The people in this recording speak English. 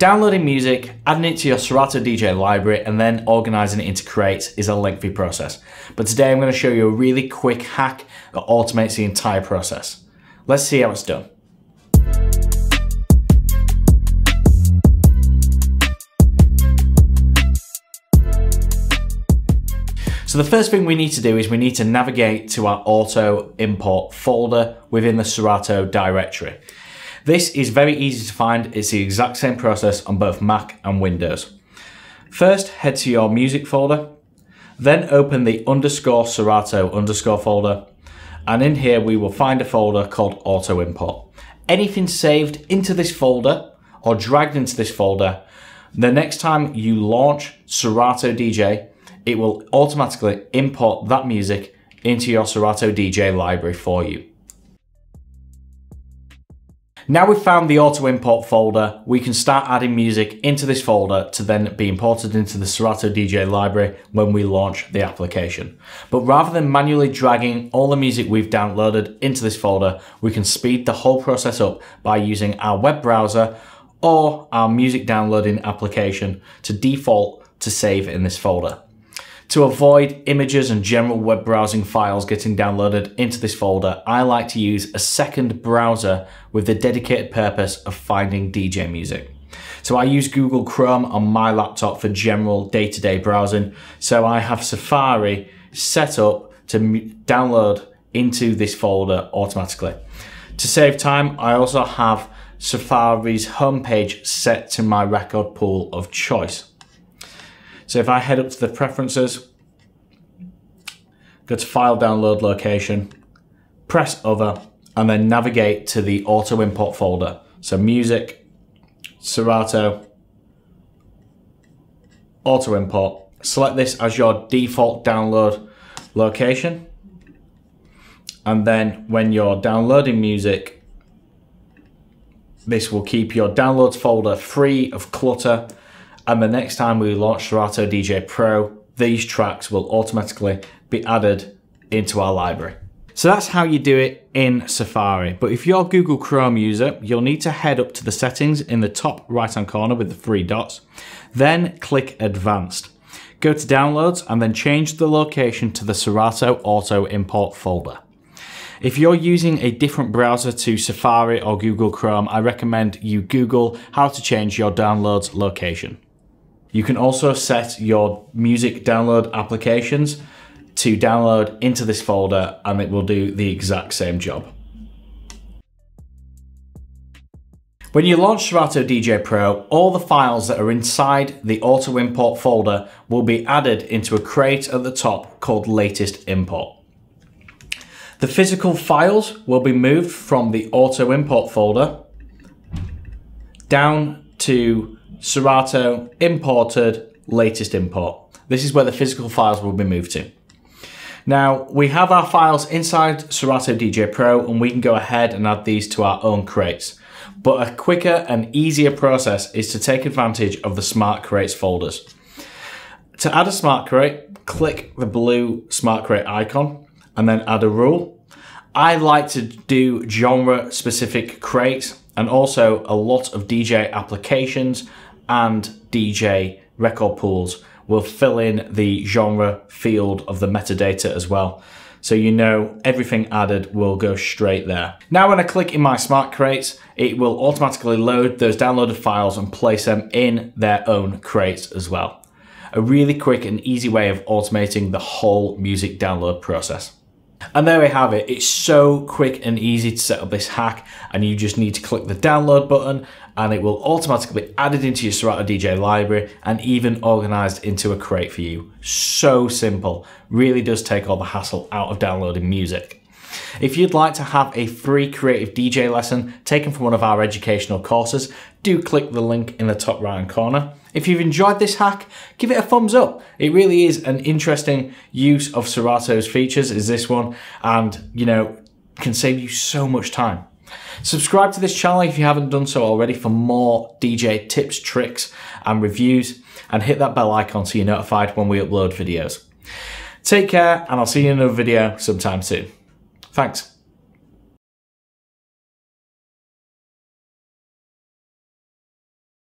Downloading music, adding it to your Serato DJ library, and then organizing it into crates is a lengthy process. But today I'm going to show you a really quick hack that automates the entire process. Let's see how it's done. So the first thing we need to do is we need to navigate to our auto import folder within the Serato directory. This is very easy to find. It's the exact same process on both Mac and Windows. First, head to your music folder, then open the underscore Serato underscore folder, and in here we will find a folder called auto import. Anything saved into this folder or dragged into this folder, the next time you launch Serato DJ, it will automatically import that music into your Serato DJ library for you. Now we've found the auto import folder, we can start adding music into this folder to then be imported into the Serato DJ library when we launch the application. But rather than manually dragging all the music we've downloaded into this folder, we can speed the whole process up by using our web browser or our music downloading application to default to save in this folder. To avoid images and general web browsing files getting downloaded into this folder, I like to use a second browser with the dedicated purpose of finding DJ music. So I use Google Chrome on my laptop for general day-to-day -day browsing. So I have Safari set up to download into this folder automatically. To save time, I also have Safari's homepage set to my record pool of choice. So if I head up to the preferences, go to file download location, press other, and then navigate to the auto import folder. So music, Serato, auto import. Select this as your default download location. And then when you're downloading music, this will keep your downloads folder free of clutter and the next time we launch Serato DJ Pro, these tracks will automatically be added into our library. So that's how you do it in Safari. But if you're a Google Chrome user, you'll need to head up to the settings in the top right hand corner with the three dots. Then click Advanced. Go to Downloads and then change the location to the Serato Auto Import folder. If you're using a different browser to Safari or Google Chrome, I recommend you Google how to change your downloads location. You can also set your music download applications to download into this folder and it will do the exact same job. When you launch Serato DJ Pro, all the files that are inside the auto import folder will be added into a crate at the top called latest import. The physical files will be moved from the auto import folder down to Serato, imported, latest import. This is where the physical files will be moved to. Now, we have our files inside Serato DJ Pro and we can go ahead and add these to our own crates. But a quicker and easier process is to take advantage of the Smart Crates folders. To add a Smart Crate, click the blue Smart Crate icon and then add a rule. I like to do genre specific crates and also a lot of DJ applications and DJ record pools will fill in the genre field of the metadata as well. So you know everything added will go straight there. Now when I click in my smart crates, it will automatically load those downloaded files and place them in their own crates as well. A really quick and easy way of automating the whole music download process. And there we have it. It's so quick and easy to set up this hack and you just need to click the download button and it will automatically be added into your Serato DJ library and even organized into a crate for you. So simple. Really does take all the hassle out of downloading music. If you'd like to have a free creative DJ lesson taken from one of our educational courses, do click the link in the top right hand corner. If you've enjoyed this hack, give it a thumbs up. It really is an interesting use of Serato's features is this one and, you know, can save you so much time. Subscribe to this channel if you haven't done so already for more DJ tips, tricks and reviews and hit that bell icon so you're notified when we upload videos. Take care and I'll see you in another video sometime soon. Thanks.